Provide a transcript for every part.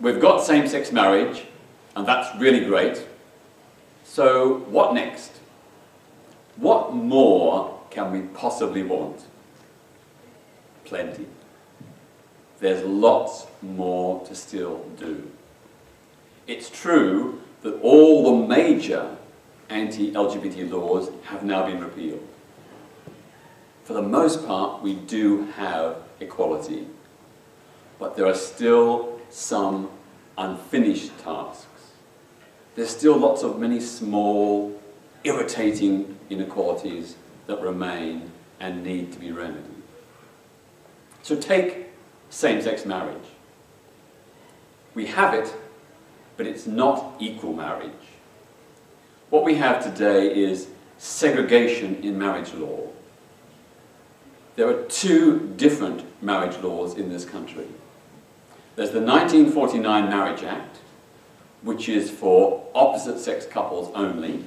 we've got same-sex marriage, and that's really great. So what next? What more can we possibly want? Plenty. There's lots more to still do. It's true that all the major anti-LGBT laws have now been repealed. For the most part, we do have equality, but there are still some unfinished tasks. There's still lots of many small, irritating inequalities that remain and need to be remedied. So take same-sex marriage. We have it, but it's not equal marriage. What we have today is segregation in marriage law. There are two different marriage laws in this country. There's the 1949 Marriage Act, which is for opposite-sex couples only,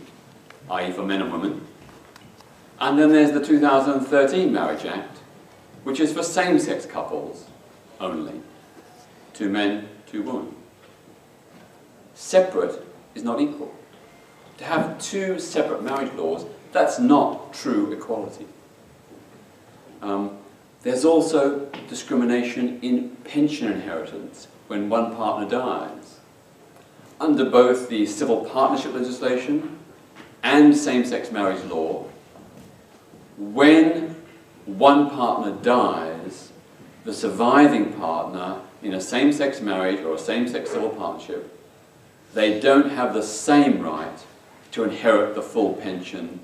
i.e. for men and women. And then there's the 2013 Marriage Act, which is for same-sex couples only, two men, two women. Separate is not equal. To have two separate marriage laws, that's not true equality. Um, there's also discrimination in pension inheritance when one partner dies. Under both the civil partnership legislation and same-sex marriage law, when one partner dies, the surviving partner in a same-sex marriage or a same-sex civil partnership, they don't have the same right to inherit the full pension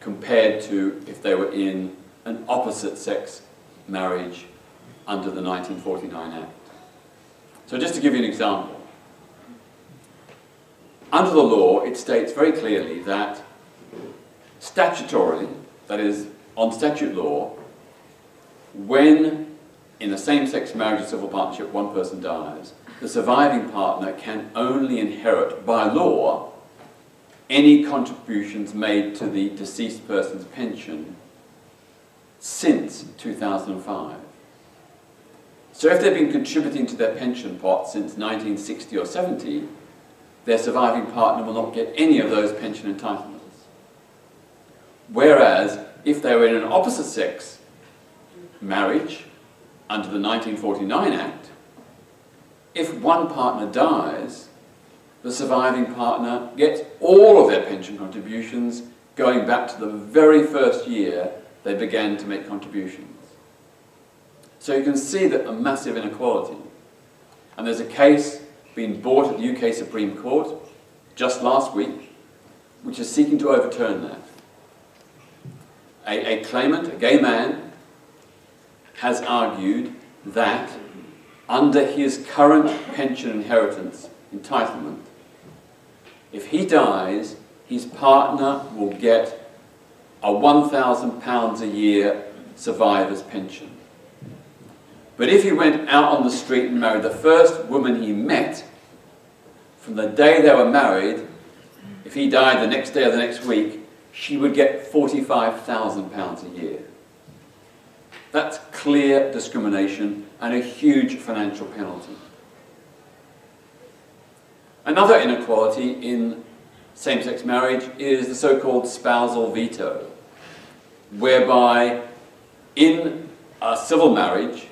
compared to if they were in an opposite-sex marriage under the 1949 Act. So just to give you an example, under the law it states very clearly that statutorily, that is on statute law, when in a same-sex marriage or civil partnership one person dies, the surviving partner can only inherit by law any contributions made to the deceased person's pension since 2005. So if they've been contributing to their pension pot since 1960 or 70, their surviving partner will not get any of those pension entitlements. Whereas if they were in an opposite sex marriage under the 1949 Act, if one partner dies, the surviving partner gets all of their pension contributions going back to the very first year they began to make contributions. So you can see that a massive inequality. And there's a case being brought at the UK Supreme Court just last week, which is seeking to overturn that. A, a claimant, a gay man, has argued that under his current pension inheritance entitlement, if he dies, his partner will get a £1,000 a year survivor's pension. But if he went out on the street and married the first woman he met, from the day they were married, if he died the next day or the next week, she would get £45,000 a year. That's clear discrimination and a huge financial penalty. Another inequality in same-sex marriage is the so-called spousal veto whereby in a civil marriage,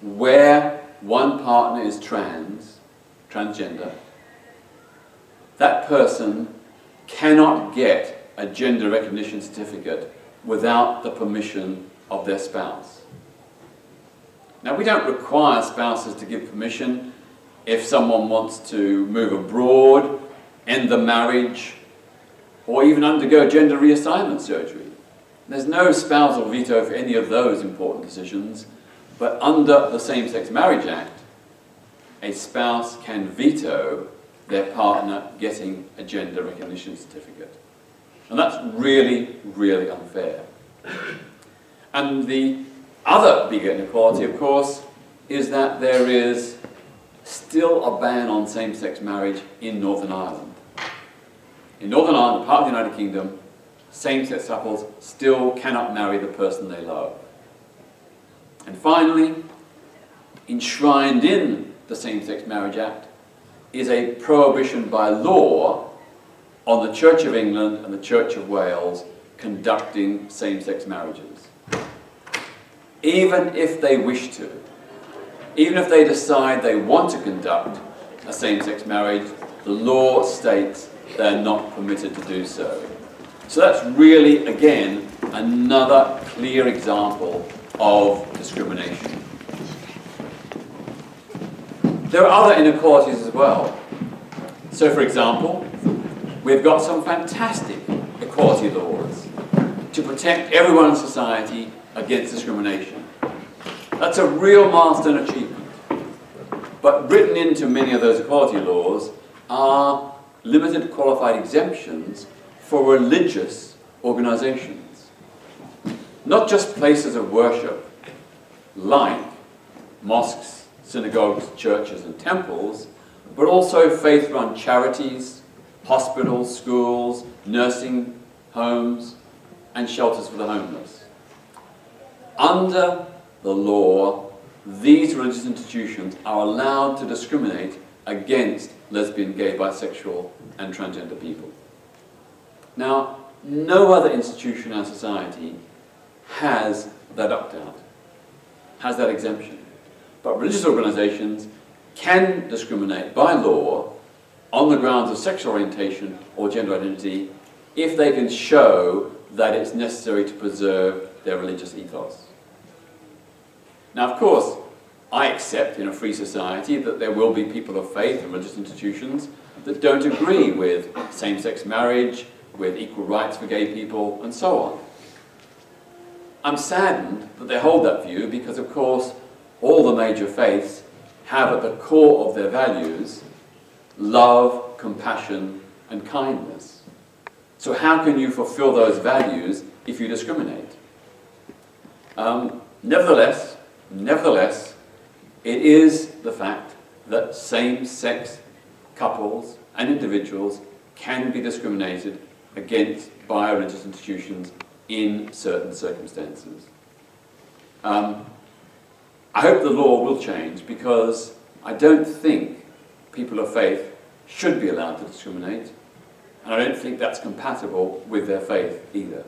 where one partner is trans, transgender, that person cannot get a gender recognition certificate without the permission of their spouse. Now, we don't require spouses to give permission if someone wants to move abroad, end the marriage, or even undergo gender reassignment surgery. There's no spousal veto for any of those important decisions, but under the Same-Sex Marriage Act, a spouse can veto their partner getting a gender recognition certificate. And that's really, really unfair. And the other big inequality, of course, is that there is still a ban on same-sex marriage in Northern Ireland. In Northern Ireland, part of the United Kingdom, same-sex couples still cannot marry the person they love. And finally, enshrined in the Same-Sex Marriage Act is a prohibition by law on the Church of England and the Church of Wales conducting same-sex marriages. Even if they wish to, even if they decide they want to conduct a same-sex marriage, the law states they're not permitted to do so. So that's really, again, another clear example of discrimination. There are other inequalities as well. So, for example, we've got some fantastic equality laws to protect everyone in society against discrimination. That's a real milestone achievement. But written into many of those equality laws are limited qualified exemptions for religious organizations. Not just places of worship like mosques, synagogues, churches and temples, but also faith-run charities, hospitals, schools, nursing homes, and shelters for the homeless. Under the law, these religious institutions are allowed to discriminate against lesbian, gay, bisexual, and transgender people. Now, no other institution in our society has that opt-out, has that exemption. But religious organizations can discriminate by law on the grounds of sexual orientation or gender identity if they can show that it's necessary to preserve their religious ethos. Now, of course, I accept in a free society that there will be people of faith and religious institutions that don't agree with same-sex marriage, with equal rights for gay people, and so on. I'm saddened that they hold that view because, of course, all the major faiths have at the core of their values love, compassion, and kindness. So how can you fulfill those values if you discriminate? Um, nevertheless, nevertheless, it is the fact that same-sex couples and individuals can be discriminated against by religious institutions in certain circumstances. Um, I hope the law will change because I don't think people of faith should be allowed to discriminate and I don't think that's compatible with their faith either.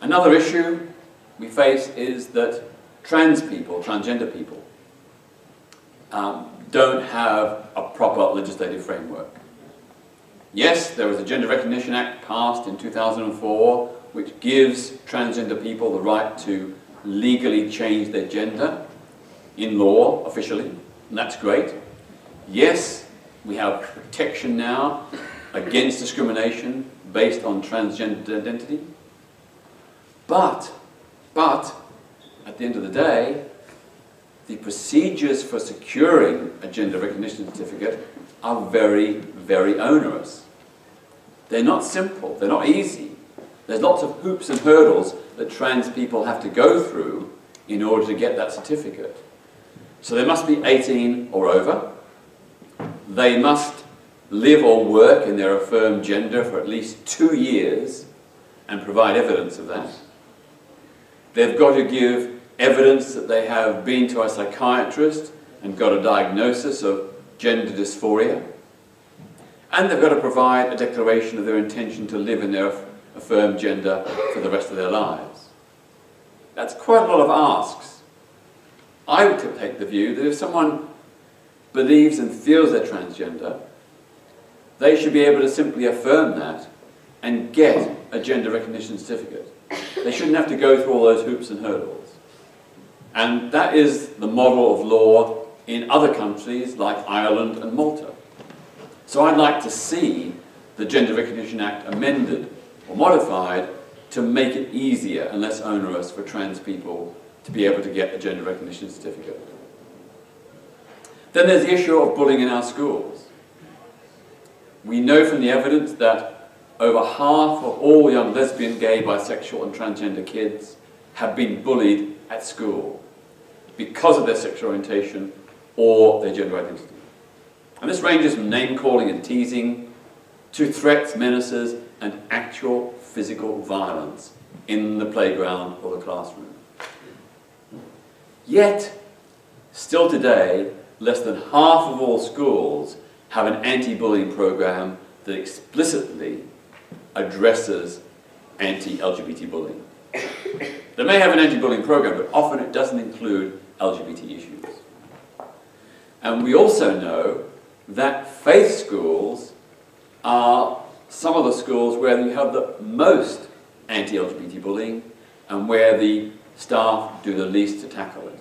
Another issue we face is that trans people, transgender people, um, don't have a proper legislative framework. Yes, there was a Gender Recognition Act passed in 2004 which gives transgender people the right to legally change their gender in law, officially, and that's great. Yes, we have protection now against discrimination based on transgender identity. But, but, at the end of the day, the procedures for securing a gender recognition certificate are very, very onerous. They're not simple, they're not easy. There's lots of hoops and hurdles that trans people have to go through in order to get that certificate. So they must be 18 or over. They must live or work in their affirmed gender for at least two years and provide evidence of that. They've got to give evidence that they have been to a psychiatrist and got a diagnosis of gender dysphoria. And they've got to provide a declaration of their intention to live in their affirmed gender for the rest of their lives. That's quite a lot of asks. I would take the view that if someone believes and feels they're transgender, they should be able to simply affirm that and get a gender recognition certificate. They shouldn't have to go through all those hoops and hurdles. And that is the model of law in other countries like Ireland and Malta. So I'd like to see the Gender Recognition Act amended or modified to make it easier and less onerous for trans people to be able to get a gender recognition certificate. Then there's the issue of bullying in our schools. We know from the evidence that over half of all young lesbian, gay, bisexual and transgender kids have been bullied at school because of their sexual orientation or their gender identity. And this ranges from name-calling and teasing to threats, menaces and actual physical violence in the playground or the classroom. Yet, Still today, less than half of all schools have an anti-bullying program that explicitly addresses anti-LGBT bullying. they may have an anti-bullying program, but often it doesn't include LGBT issues. And we also know that faith schools are some of the schools where you have the most anti-LGBT bullying and where the staff do the least to tackle it.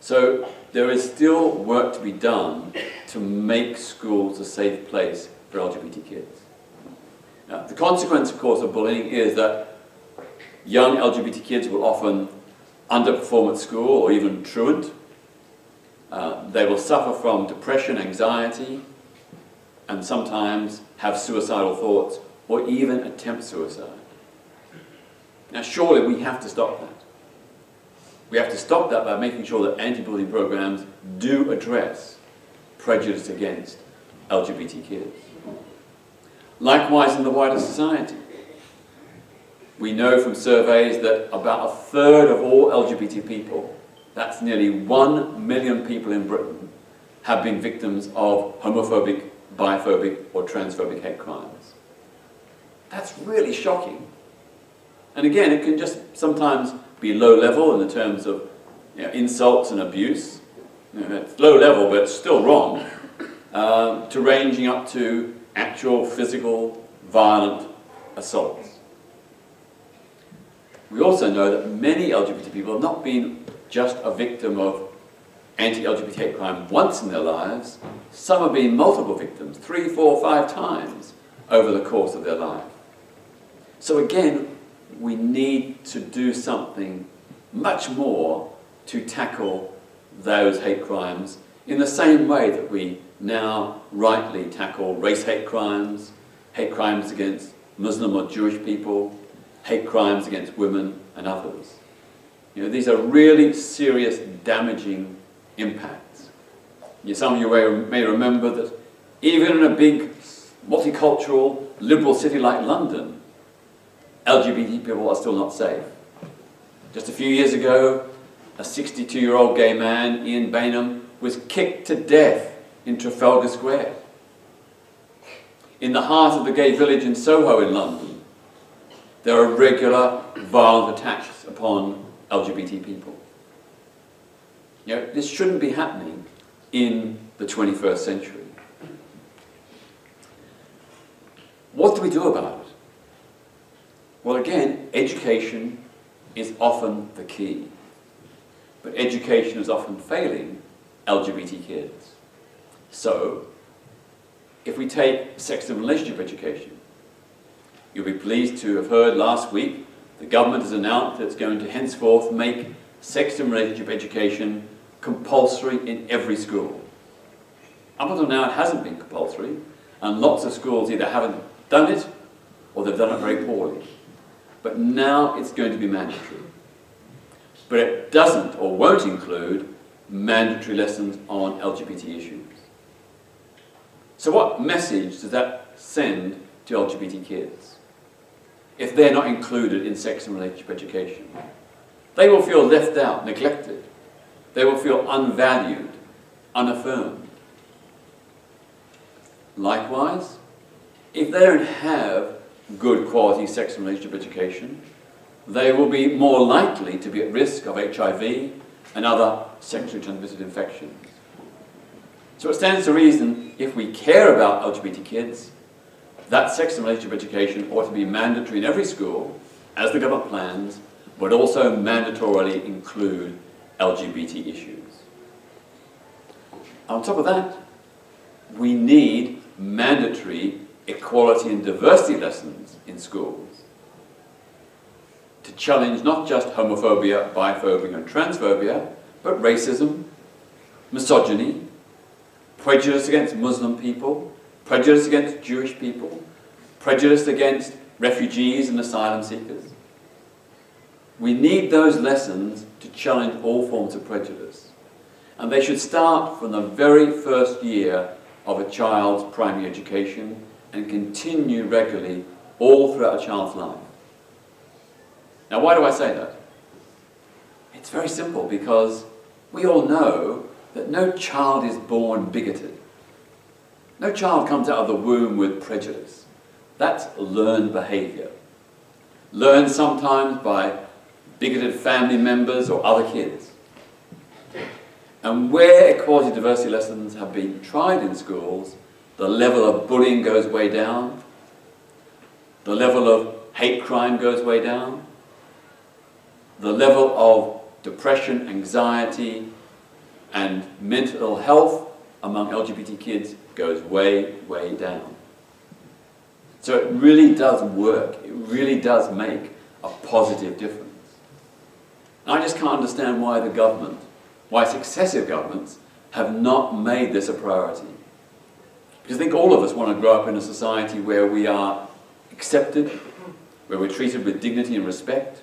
So there is still work to be done to make schools a safe place for LGBT kids. Now, the consequence, of course, of bullying is that young LGBT kids will often underperform at school or even truant. Uh, they will suffer from depression, anxiety, and sometimes have suicidal thoughts or even attempt suicide. Now, surely we have to stop that. We have to stop that by making sure that anti-bullying programs do address prejudice against LGBT kids. Likewise in the wider society. We know from surveys that about a third of all LGBT people, that's nearly one million people in Britain, have been victims of homophobic, biphobic or transphobic hate crimes. That's really shocking. And again, it can just sometimes be low level in the terms of you know, insults and abuse. You know, it's low level, but still wrong, uh, to ranging up to actual physical, violent assaults. We also know that many LGBT people have not been just a victim of anti-LGBT hate crime once in their lives. Some have been multiple victims, three, four, five times over the course of their life. So again, we need to do something much more to tackle those hate crimes in the same way that we now rightly tackle race hate crimes, hate crimes against Muslim or Jewish people, hate crimes against women and others. You know, these are really serious, damaging impacts. You, some of you may, remember that even in a big, multicultural, liberal city like London, LGBT people are still not safe. Just a few years ago, a 62-year-old gay man, Ian Baynham, was kicked to death in Trafalgar Square. In the heart of the gay village in Soho in London, there are regular violent attacks upon LGBT people. You know, this shouldn't be happening in the 21st century. What do we do about it? Well, again, education is often the key. But education is often failing LGBT kids. So, if we take sex and relationship education, you'll be pleased to have heard last week the government has announced that it's going to henceforth make sex and relationship education compulsory in every school. Up until now it hasn't been compulsory, and lots of schools either haven't done it or they've done it very poorly but now it's going to be mandatory. But it doesn't or won't include mandatory lessons on LGBT issues. So what message does that send to LGBT kids if they're not included in sex and relationship education? They will feel left out, neglected. They will feel unvalued, unaffirmed. Likewise, if they don't have good quality sex and relationship education, they will be more likely to be at risk of HIV and other sexually transmitted infections. So it stands to reason, if we care about LGBT kids, that sex and relationship education ought to be mandatory in every school, as the government plans, but also mandatorily include LGBT issues. On top of that, we need mandatory equality and diversity lessons in schools to challenge not just homophobia, biphobia and transphobia, but racism, misogyny, prejudice against Muslim people, prejudice against Jewish people, prejudice against refugees and asylum seekers. We need those lessons to challenge all forms of prejudice. And they should start from the very first year of a child's primary education and continue regularly all throughout a child's life. Now, why do I say that? It's very simple because we all know that no child is born bigoted. No child comes out of the womb with prejudice. That's learned behaviour. Learned sometimes by bigoted family members or other kids. And where equality diversity lessons have been tried in schools, the level of bullying goes way down, the level of hate crime goes way down, the level of depression, anxiety, and mental health among LGBT kids goes way, way down. So it really does work. It really does make a positive difference. And I just can't understand why the government, why successive governments, have not made this a priority. Because I think all of us want to grow up in a society where we are accepted, where we're treated with dignity and respect,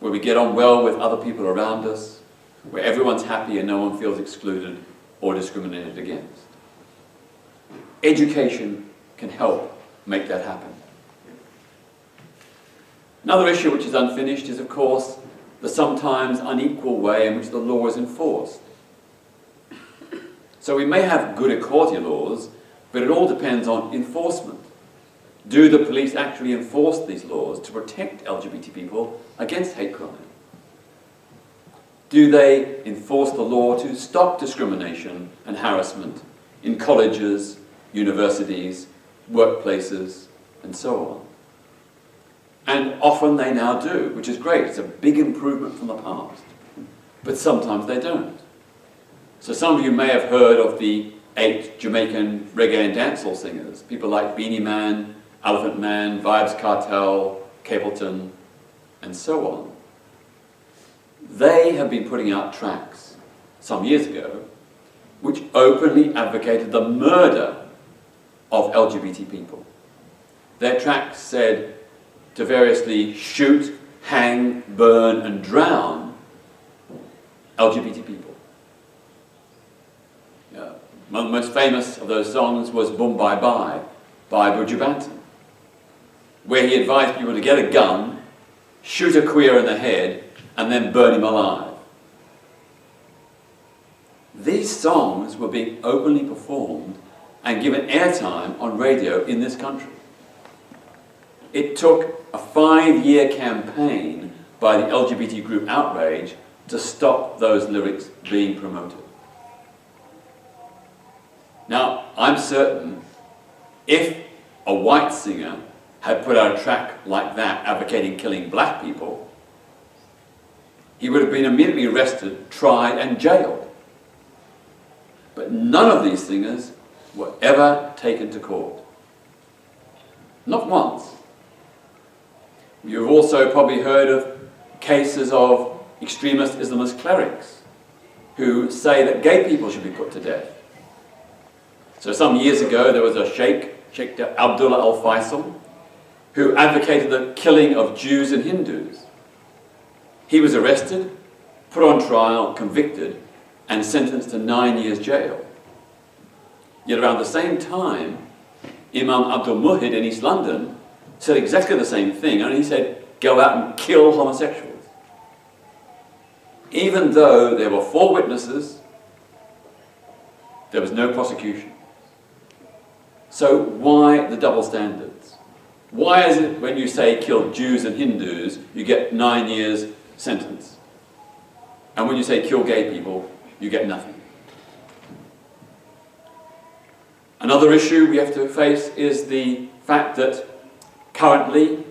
where we get on well with other people around us, where everyone's happy and no one feels excluded or discriminated against. Education can help make that happen. Another issue which is unfinished is, of course, the sometimes unequal way in which the law is enforced. So we may have good equality laws, but it all depends on enforcement. Do the police actually enforce these laws to protect LGBT people against hate crime? Do they enforce the law to stop discrimination and harassment in colleges, universities, workplaces, and so on? And often they now do, which is great. It's a big improvement from the past. But sometimes they don't. So some of you may have heard of the eight Jamaican reggae and dancehall singers, people like Beenie Man, Elephant Man, Vybz Kartel, Capleton, and so on. They have been putting out tracks some years ago which openly advocated the murder of LGBT people. Their tracks said to variously shoot, hang, burn, and drown LGBT people. One of the most famous of those songs was Boom Bye Bye by Buju Banton, where he advised people to get a gun, shoot a queer in the head, and then burn him alive. These songs were being openly performed and given airtime on radio in this country. It took a five-year campaign by the LGBT group Outrage to stop those lyrics being promoted. Now, I'm certain if a white singer had put out a track like that advocating killing black people, he would have been immediately arrested, tried, and jailed. But none of these singers were ever taken to court. Not once. You've also probably heard of cases of extremist Islamist clerics who say that gay people should be put to death. So some years ago there was a sheikh, Sheikh Abdullah al-Faisal, who advocated the killing of Jews and Hindus. He was arrested, put on trial, convicted, and sentenced to nine years jail. Yet around the same time, Imam Abdul Muhid in East London said exactly the same thing, and he said, go out and kill homosexuals. Even though there were four witnesses, there was no prosecution. So why the double standards? Why is it when you say kill Jews and Hindus, you get nine years sentence? And when you say kill gay people, you get nothing? Another issue we have to face is the fact that currently,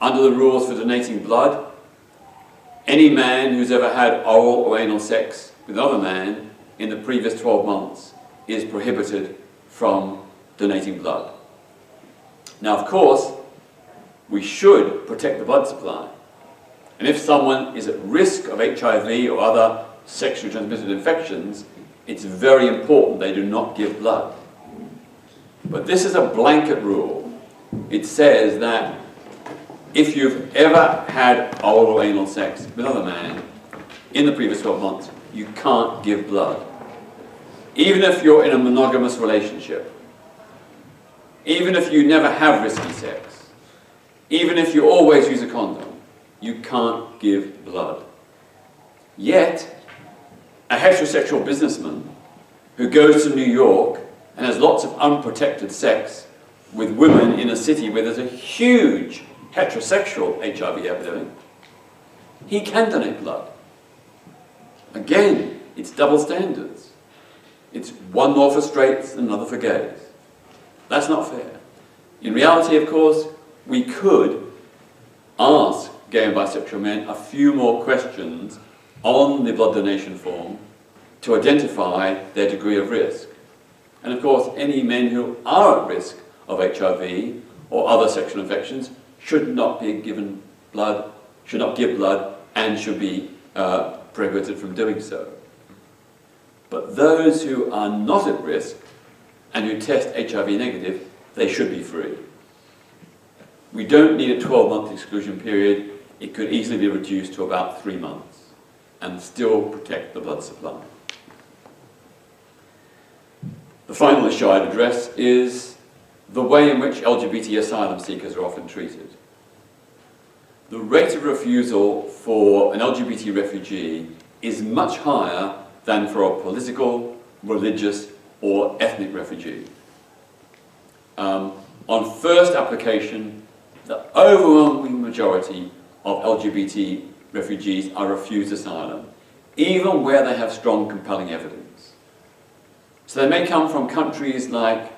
under the rules for donating blood, any man who's ever had oral or anal sex with another man in the previous 12 months is prohibited from donating blood. Now, of course, we should protect the blood supply. And if someone is at risk of HIV or other sexually transmitted infections, it's very important they do not give blood. But this is a blanket rule. It says that if you've ever had oral or anal sex with another man in the previous 12 months, you can't give blood. Even if you're in a monogamous relationship, even if you never have risky sex, even if you always use a condom, you can't give blood. Yet, a heterosexual businessman who goes to New York and has lots of unprotected sex with women in a city where there's a huge heterosexual HIV epidemic, he can donate blood. Again, it's double standards. It's one law for straights and another for gays. That's not fair. In reality, of course, we could ask gay and bisexual men a few more questions on the blood donation form to identify their degree of risk. And of course, any men who are at risk of HIV or other sexual infections should not be given blood, should not give blood, and should be uh, prohibited from doing so. But those who are not at risk and who test HIV negative, they should be free. We don't need a 12-month exclusion period. It could easily be reduced to about three months and still protect the blood supply. The final issue I'd address is the way in which LGBT asylum seekers are often treated. The rate of refusal for an LGBT refugee is much higher than for a political, religious, or ethnic refugee. Um, on first application, the overwhelming majority of LGBT refugees are refused asylum, even where they have strong, compelling evidence. So they may come from countries like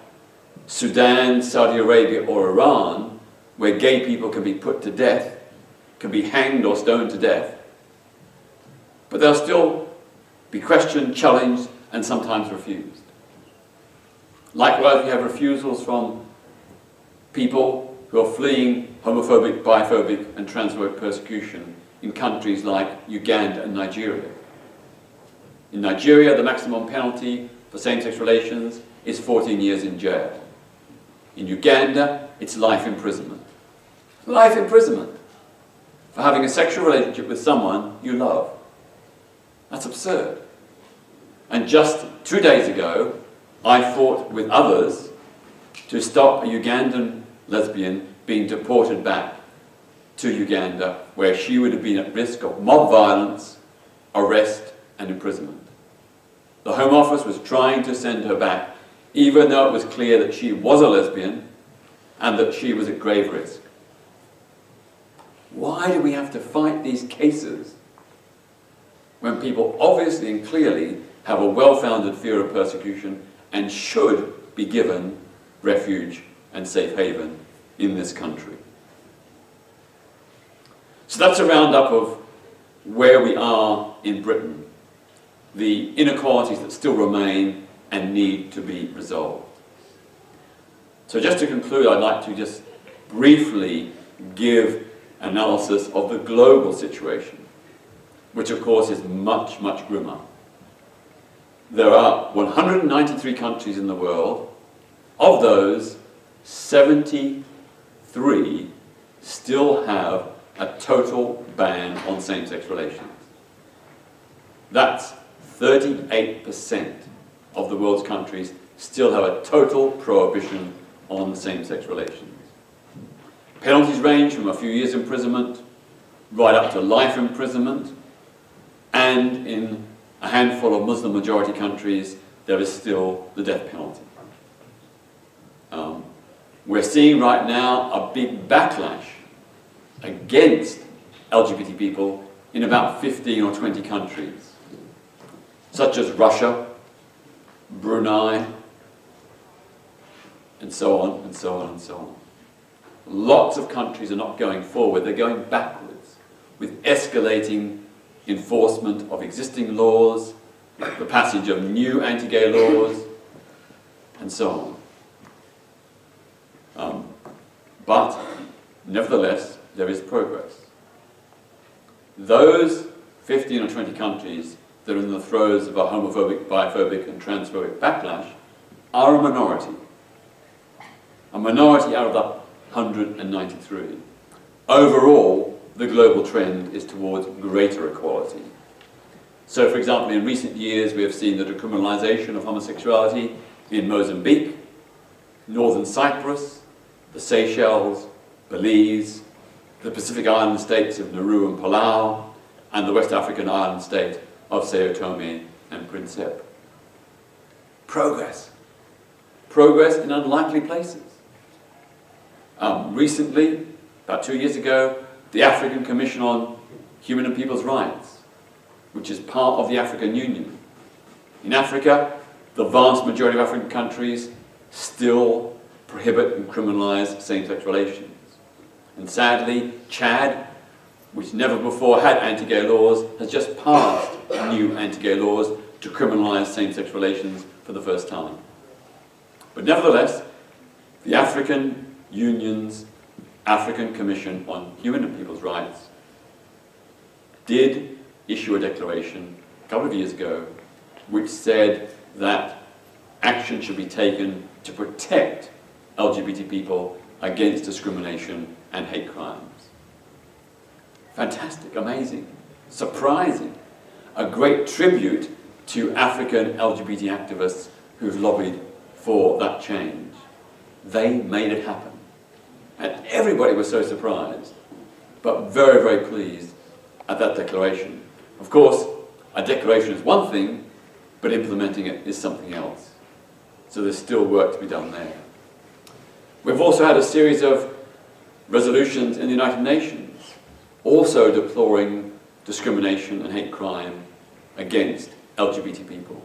Sudan, Saudi Arabia, or Iran, where gay people can be put to death, can be hanged or stoned to death, but they'll still be questioned, challenged, and sometimes refused. Likewise, we have refusals from people who are fleeing homophobic, biphobic, and transphobic persecution in countries like Uganda and Nigeria. In Nigeria, the maximum penalty for same-sex relations is 14 years in jail. In Uganda, it's life imprisonment. Life imprisonment for having a sexual relationship with someone you love. That's absurd. And just two days ago, I fought with others to stop a Ugandan lesbian being deported back to Uganda, where she would have been at risk of mob violence, arrest, and imprisonment. The Home Office was trying to send her back, even though it was clear that she was a lesbian and that she was at grave risk. Why do we have to fight these cases when people obviously and clearly have a well-founded fear of persecution and should be given refuge and safe haven in this country. So that's a roundup of where we are in Britain, the inequalities that still remain and need to be resolved. So just to conclude, I'd like to just briefly give analysis of the global situation, which of course is much, much grimmer there are 193 countries in the world. Of those, 73 still have a total ban on same-sex relations. That's 38% of the world's countries still have a total prohibition on same-sex relations. Penalties range from a few years imprisonment right up to life imprisonment, and in a handful of Muslim majority countries, there is still the death penalty. Um, we're seeing right now a big backlash against LGBT people in about 15 or 20 countries, such as Russia, Brunei, and so on, and so on, and so on. Lots of countries are not going forward, they're going backwards, with escalating enforcement of existing laws, the passage of new anti-gay laws, and so on. Um, but, nevertheless, there is progress. Those 15 or 20 countries that are in the throes of a homophobic, biphobic, and transphobic backlash are a minority. A minority out of the 193. Overall, the global trend is towards greater equality. So, for example, in recent years we have seen the decriminalization of homosexuality in Mozambique, northern Cyprus, the Seychelles, Belize, the Pacific island states of Nauru and Palau, and the West African island state of Sao Tome and Princep. Progress. Progress in unlikely places. Um, recently, about two years ago, the African Commission on Human and People's Rights, which is part of the African Union. In Africa, the vast majority of African countries still prohibit and criminalize same-sex relations. And sadly, Chad, which never before had anti-gay laws, has just passed new anti-gay laws to criminalize same-sex relations for the first time. But nevertheless, the African Union's African Commission on Human and People's Rights did issue a declaration a couple of years ago which said that action should be taken to protect LGBT people against discrimination and hate crimes. Fantastic, amazing, surprising, a great tribute to African LGBT activists who've lobbied for that change. They made it happen. And everybody was so surprised, but very, very pleased at that declaration. Of course, a declaration is one thing, but implementing it is something else. So there's still work to be done there. We've also had a series of resolutions in the United Nations, also deploring discrimination and hate crime against LGBT people.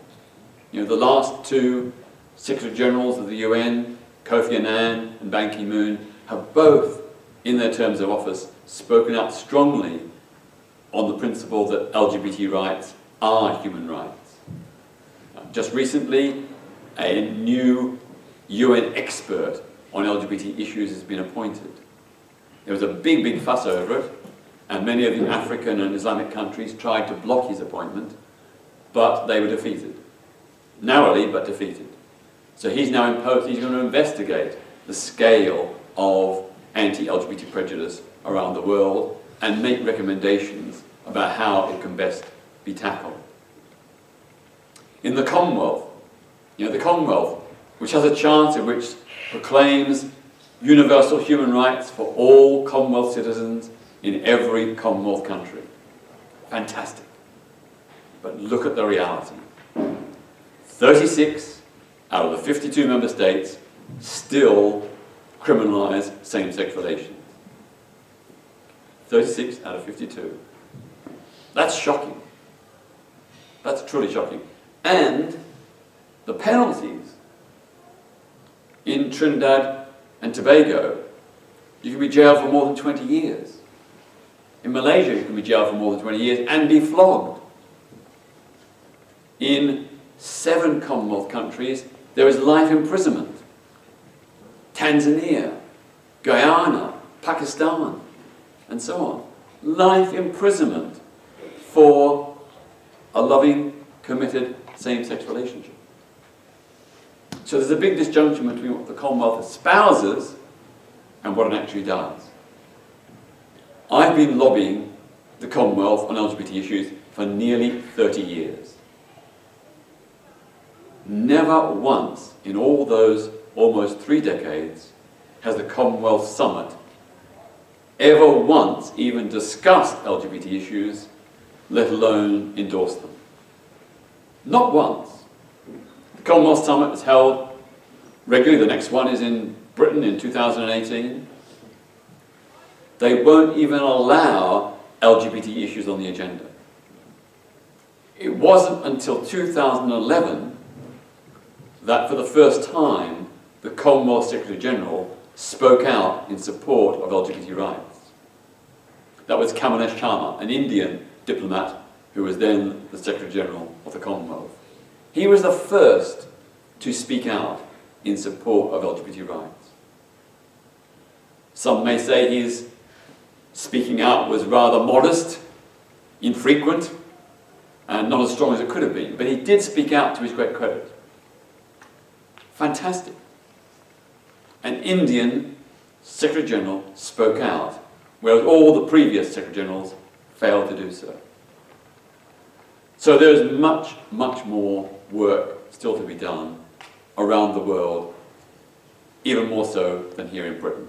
You know, the last two Secretary Generals of the UN, Kofi Annan and Ban Ki-moon, have both, in their terms of office, spoken out strongly on the principle that LGBT rights are human rights. Just recently, a new UN expert on LGBT issues has been appointed. There was a big, big fuss over it, and many of the African and Islamic countries tried to block his appointment, but they were defeated. Narrowly, but defeated. So he's now imposed, he's going to investigate the scale of anti-LGBT prejudice around the world and make recommendations about how it can best be tackled. In the Commonwealth, you know, the Commonwealth, which has a chance in which proclaims universal human rights for all Commonwealth citizens in every Commonwealth country. Fantastic. But look at the reality. 36 out of the 52 member states still criminalize same-sex relations. 36 out of 52. That's shocking. That's truly shocking. And the penalties in Trinidad and Tobago, you can be jailed for more than 20 years. In Malaysia, you can be jailed for more than 20 years and be flogged. In seven Commonwealth countries, there is life imprisonment. Tanzania, Guyana, Pakistan, and so on. Life imprisonment for a loving, committed same-sex relationship. So there's a big disjunction between what the Commonwealth espouses and what it actually does. I've been lobbying the Commonwealth on LGBT issues for nearly 30 years. Never once in all those almost three decades has the Commonwealth Summit ever once even discussed LGBT issues, let alone endorsed them. Not once. Commonwealth Summit is held regularly. The next one is in Britain in 2018. They won't even allow LGBT issues on the agenda. It wasn't until 2011 that for the first time the Commonwealth Secretary General spoke out in support of LGBT rights. That was Kamalesh Sharma, an Indian diplomat who was then the Secretary General of the Commonwealth. He was the first to speak out in support of LGBT rights. Some may say his speaking out was rather modest, infrequent, and not as strong as it could have been, but he did speak out to his great credit. Fantastic. An Indian Secretary General spoke out, whereas all the previous Secretary Generals failed to do so. So there is much, much more work still to be done around the world, even more so than here in Britain.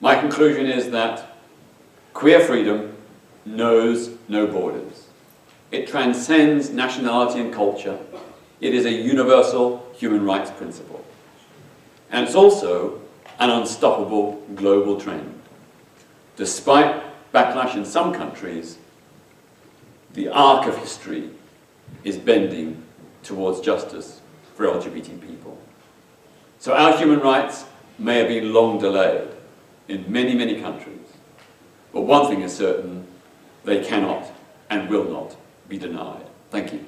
My conclusion is that queer freedom knows no borders. It transcends nationality and culture. It is a universal human rights principle. And it's also an unstoppable global trend. Despite backlash in some countries, the arc of history is bending towards justice for LGBT people. So our human rights may have been long delayed in many, many countries. But one thing is certain, they cannot and will not be denied. Thank you.